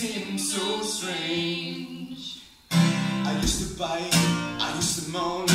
seemed so strange. I used to bite, I used to moan.